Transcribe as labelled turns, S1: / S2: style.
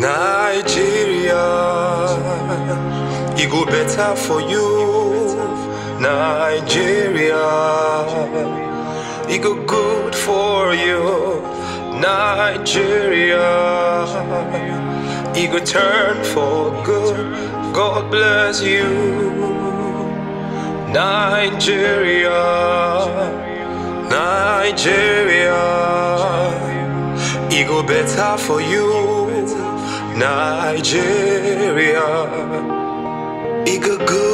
S1: Nigeria, it go better for you. Nigeria, it go good for you. Nigeria, it go turn for good. God bless you. Nigeria, Nigeria, it go better for you. Nigeria. Good